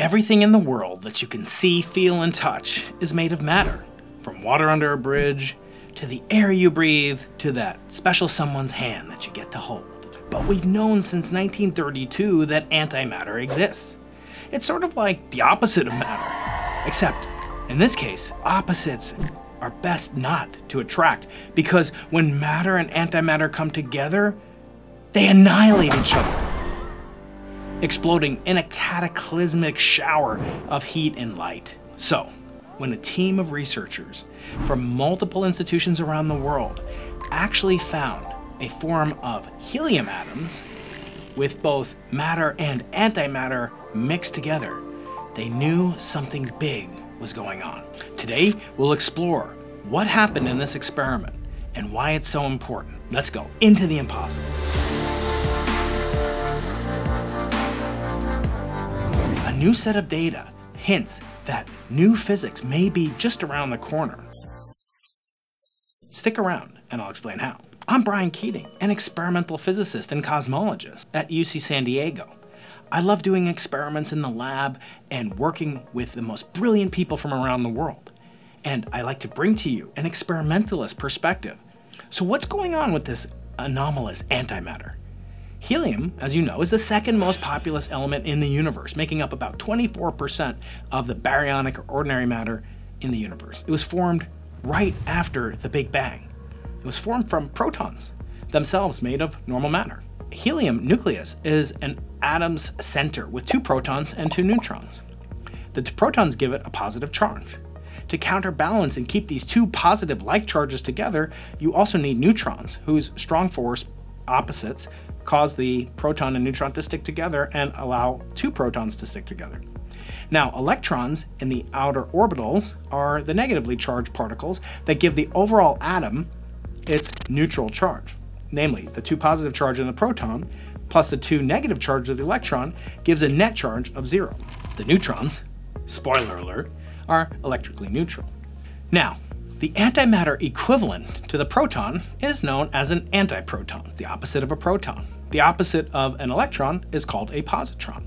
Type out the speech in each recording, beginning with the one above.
Everything in the world that you can see, feel, and touch is made of matter. From water under a bridge, to the air you breathe, to that special someone's hand that you get to hold. But we've known since 1932 that antimatter exists. It's sort of like the opposite of matter. Except, in this case, opposites are best not to attract because when matter and antimatter come together, they annihilate each other exploding in a cataclysmic shower of heat and light. So, when a team of researchers from multiple institutions around the world actually found a form of helium atoms with both matter and antimatter mixed together, they knew something big was going on. Today, we'll explore what happened in this experiment and why it's so important. Let's go into the impossible. New set of data hints that new physics may be just around the corner. Stick around and I'll explain how. I'm Brian Keating, an experimental physicist and cosmologist at UC San Diego. I love doing experiments in the lab and working with the most brilliant people from around the world. And I like to bring to you an experimentalist perspective. So what's going on with this anomalous antimatter? Helium, as you know, is the second most populous element in the universe, making up about 24% of the baryonic or ordinary matter in the universe. It was formed right after the Big Bang. It was formed from protons, themselves made of normal matter. Helium nucleus is an atom's center with two protons and two neutrons. The protons give it a positive charge. To counterbalance and keep these two positive like charges together, you also need neutrons, whose strong force opposites cause the proton and neutron to stick together and allow two protons to stick together. Now, electrons in the outer orbitals are the negatively charged particles that give the overall atom its neutral charge. Namely, the two positive charge in the proton plus the two negative charges of the electron gives a net charge of zero. The neutrons, spoiler alert, are electrically neutral. Now, the antimatter equivalent to the proton is known as an antiproton, the opposite of a proton. The opposite of an electron is called a positron.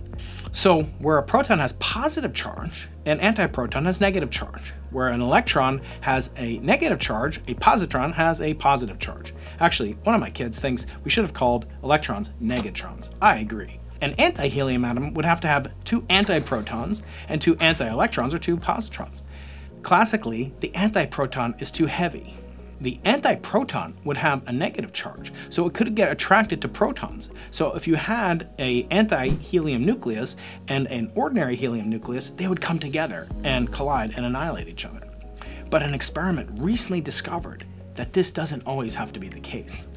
So where a proton has positive charge, an antiproton has negative charge. Where an electron has a negative charge, a positron has a positive charge. Actually, one of my kids thinks we should have called electrons negatrons. I agree. An anti-helium atom would have to have two antiprotons and two anti-electrons or two positrons. Classically, the antiproton is too heavy. The antiproton would have a negative charge, so it could get attracted to protons. So if you had a anti-helium nucleus and an ordinary helium nucleus, they would come together and collide and annihilate each other. But an experiment recently discovered that this doesn't always have to be the case.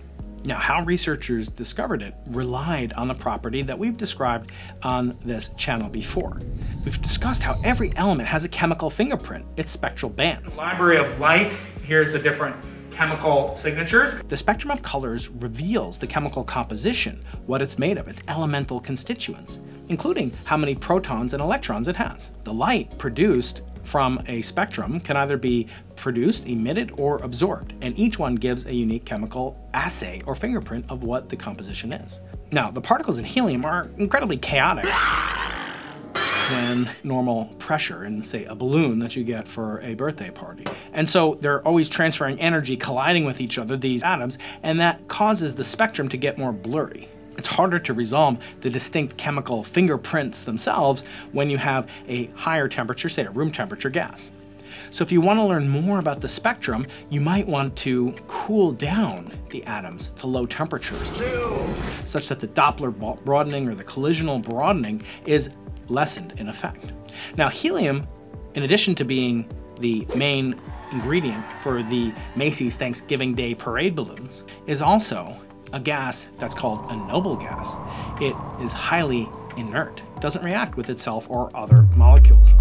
Now, how researchers discovered it relied on the property that we've described on this channel before. We've discussed how every element has a chemical fingerprint, its spectral bands. Library of light, here's the different chemical signatures. The spectrum of colors reveals the chemical composition, what it's made of, its elemental constituents, including how many protons and electrons it has. The light produced from a spectrum can either be produced, emitted, or absorbed, and each one gives a unique chemical assay or fingerprint of what the composition is. Now, the particles in helium are incredibly chaotic than normal pressure in, say, a balloon that you get for a birthday party. And so they're always transferring energy, colliding with each other, these atoms, and that causes the spectrum to get more blurry. It's harder to resolve the distinct chemical fingerprints themselves when you have a higher temperature, say a room temperature gas. So if you want to learn more about the spectrum, you might want to cool down the atoms to low temperatures, such that the Doppler broadening or the collisional broadening is lessened in effect. Now helium, in addition to being the main ingredient for the Macy's Thanksgiving Day parade balloons, is also a gas that's called a noble gas. It is highly inert, doesn't react with itself or other molecules.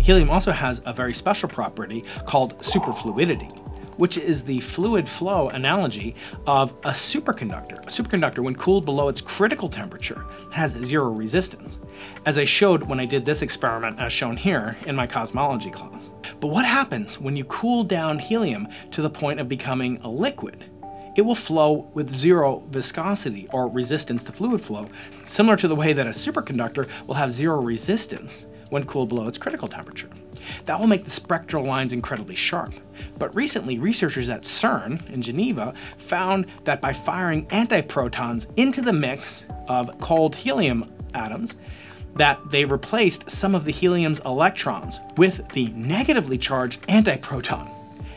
Helium also has a very special property called superfluidity, which is the fluid flow analogy of a superconductor. A superconductor, when cooled below its critical temperature, has zero resistance, as I showed when I did this experiment as shown here in my cosmology class. But what happens when you cool down helium to the point of becoming a liquid? it will flow with zero viscosity or resistance to fluid flow, similar to the way that a superconductor will have zero resistance when cooled below its critical temperature. That will make the spectral lines incredibly sharp. But recently, researchers at CERN in Geneva found that by firing antiprotons into the mix of cold helium atoms, that they replaced some of the helium's electrons with the negatively charged antiproton.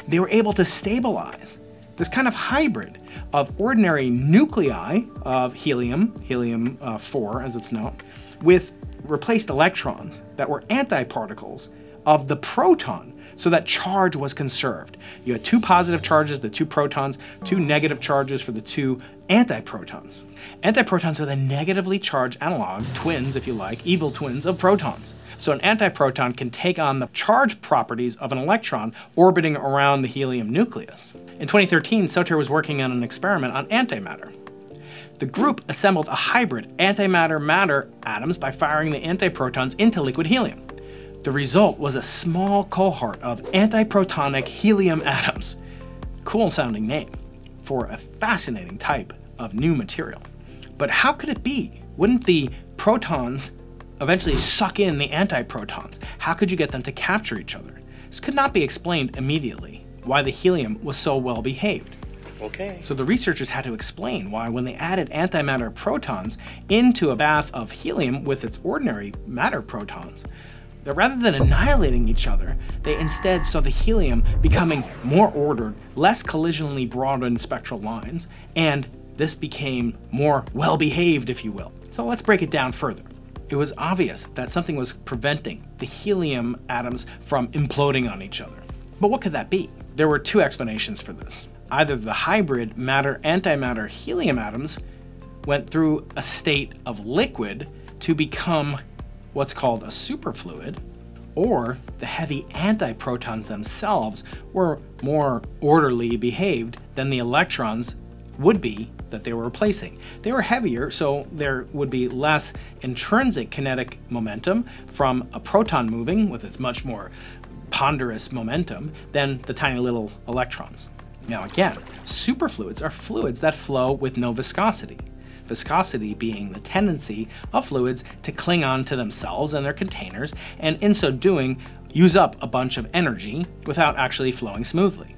They were able to stabilize this kind of hybrid of ordinary nuclei of helium, helium uh, 4 as it's known, with replaced electrons that were antiparticles of the proton so that charge was conserved. You had two positive charges, the two protons, two negative charges for the two antiprotons. Antiprotons are the negatively charged analog, twins if you like, evil twins of protons. So an antiproton can take on the charge properties of an electron orbiting around the helium nucleus. In 2013, Sótér was working on an experiment on antimatter. The group assembled a hybrid antimatter-matter atoms by firing the antiprotons into liquid helium. The result was a small cohort of antiprotonic helium atoms. Cool sounding name for a fascinating type of new material. But how could it be? Wouldn't the protons eventually suck in the antiprotons? How could you get them to capture each other? This could not be explained immediately why the helium was so well behaved. Okay. So the researchers had to explain why when they added antimatter protons into a bath of helium with its ordinary matter protons, that rather than annihilating each other, they instead saw the helium becoming more ordered, less collisionally broadened spectral lines, and this became more well behaved, if you will. So let's break it down further. It was obvious that something was preventing the helium atoms from imploding on each other. But what could that be? There were two explanations for this. Either the hybrid matter antimatter helium atoms went through a state of liquid to become what's called a superfluid, or the heavy antiprotons themselves were more orderly behaved than the electrons would be that they were replacing. They were heavier, so there would be less intrinsic kinetic momentum from a proton moving with its much more ponderous momentum than the tiny little electrons. Now again, superfluids are fluids that flow with no viscosity viscosity being the tendency of fluids to cling on to themselves and their containers, and in so doing, use up a bunch of energy without actually flowing smoothly.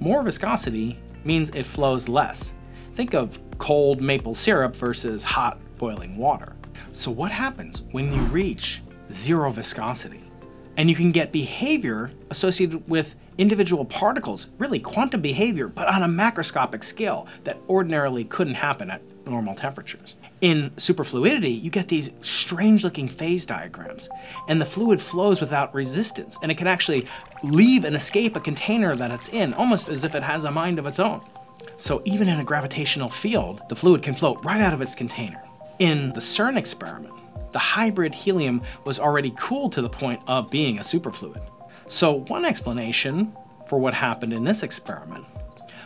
More viscosity means it flows less. Think of cold maple syrup versus hot boiling water. So what happens when you reach zero viscosity? And you can get behavior associated with individual particles, really quantum behavior, but on a macroscopic scale that ordinarily couldn't happen at normal temperatures. In superfluidity, you get these strange looking phase diagrams, and the fluid flows without resistance, and it can actually leave and escape a container that it's in, almost as if it has a mind of its own. So even in a gravitational field, the fluid can float right out of its container. In the CERN experiment, the hybrid helium was already cooled to the point of being a superfluid. So one explanation for what happened in this experiment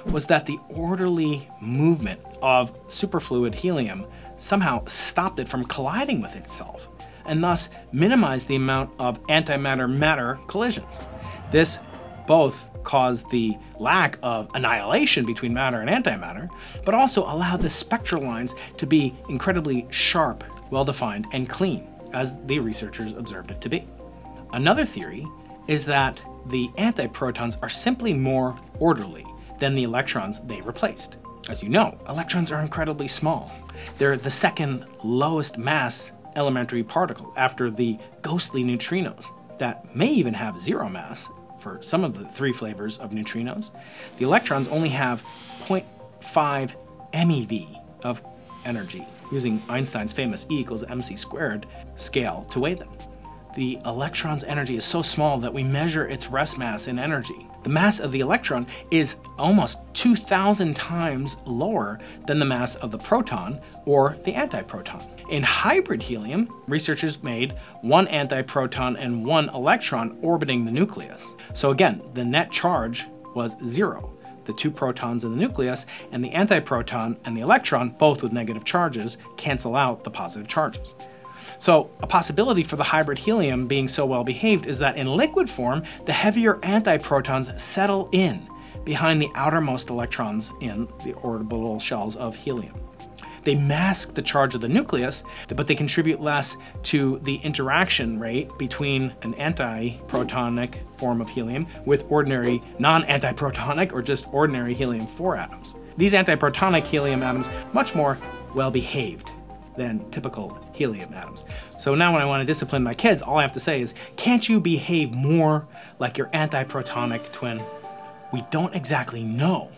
was that the orderly movement of superfluid helium somehow stopped it from colliding with itself, and thus minimized the amount of antimatter-matter collisions. This both caused the lack of annihilation between matter and antimatter, but also allowed the spectral lines to be incredibly sharp, well-defined, and clean, as the researchers observed it to be. Another theory is that the antiprotons are simply more orderly than the electrons they replaced. As you know, electrons are incredibly small. They're the second lowest mass elementary particle after the ghostly neutrinos that may even have zero mass for some of the three flavors of neutrinos. The electrons only have 0.5 MeV of energy, using Einstein's famous E equals mc squared scale to weigh them the electron's energy is so small that we measure its rest mass in energy. The mass of the electron is almost 2,000 times lower than the mass of the proton or the antiproton. In hybrid helium, researchers made one antiproton and one electron orbiting the nucleus. So again, the net charge was zero. The two protons in the nucleus and the antiproton and the electron, both with negative charges, cancel out the positive charges. So a possibility for the hybrid helium being so well behaved is that in liquid form, the heavier antiprotons settle in behind the outermost electrons in the orbital shells of helium. They mask the charge of the nucleus, but they contribute less to the interaction rate between an antiprotonic form of helium with ordinary non-antiprotonic or just ordinary helium-4 atoms. These antiprotonic helium atoms much more well behaved than typical helium atoms. So now when I want to discipline my kids, all I have to say is, can't you behave more like your antiprotonic twin? We don't exactly know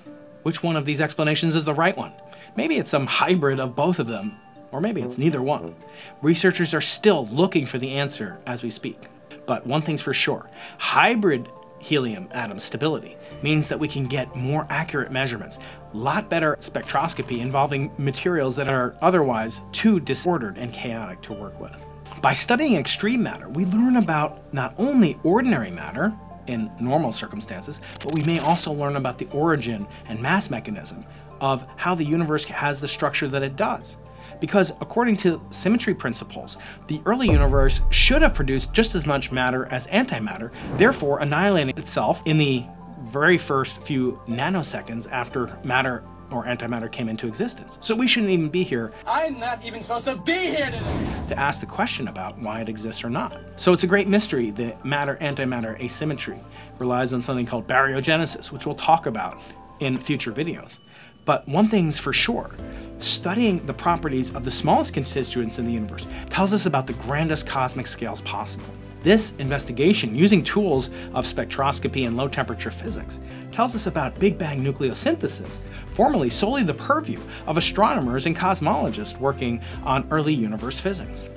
which one of these explanations is the right one. Maybe it's some hybrid of both of them, or maybe it's neither one. Researchers are still looking for the answer as we speak. But one thing's for sure, hybrid helium atom stability means that we can get more accurate measurements, a lot better spectroscopy involving materials that are otherwise too disordered and chaotic to work with. By studying extreme matter, we learn about not only ordinary matter, in normal circumstances, but we may also learn about the origin and mass mechanism of how the universe has the structure that it does. Because according to symmetry principles, the early universe should have produced just as much matter as antimatter, therefore annihilating itself in the very first few nanoseconds after matter or antimatter came into existence. So we shouldn't even be here. I'm not even supposed to be here today. To ask the question about why it exists or not. So it's a great mystery that matter antimatter asymmetry relies on something called baryogenesis, which we'll talk about in future videos. But one thing's for sure, studying the properties of the smallest constituents in the universe tells us about the grandest cosmic scales possible. This investigation, using tools of spectroscopy and low temperature physics, tells us about Big Bang nucleosynthesis, formerly solely the purview of astronomers and cosmologists working on early universe physics.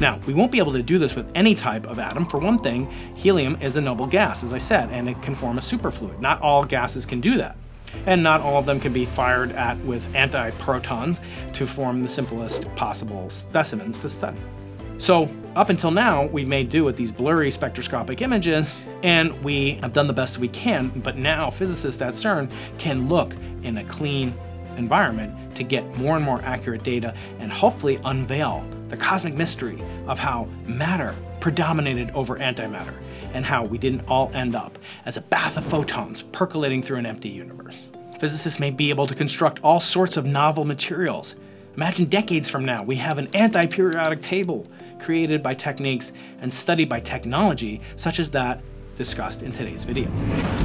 Now, we won't be able to do this with any type of atom. For one thing, helium is a noble gas, as I said, and it can form a superfluid. Not all gases can do that. And not all of them can be fired at with antiprotons to form the simplest possible specimens to study. So up until now, we've made do with these blurry spectroscopic images, and we have done the best we can, but now physicists at CERN can look in a clean environment to get more and more accurate data and hopefully unveil the cosmic mystery of how matter predominated over antimatter and how we didn't all end up as a bath of photons percolating through an empty universe. Physicists may be able to construct all sorts of novel materials. Imagine decades from now, we have an anti-periodic table created by techniques and studied by technology such as that discussed in today's video.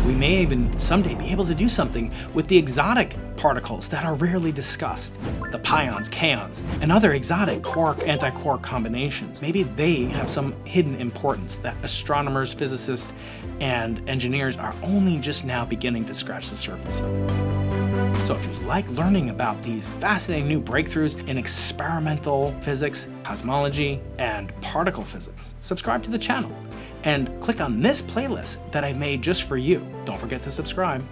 We may even someday be able to do something with the exotic particles that are rarely discussed, the pions, kaons, and other exotic quark-antiquark combinations. Maybe they have some hidden importance that astronomers, physicists, and engineers are only just now beginning to scratch the surface of. So if you like learning about these fascinating new breakthroughs in experimental physics, cosmology, and particle physics, subscribe to the channel and click on this playlist that I made just for you. Don't forget to subscribe.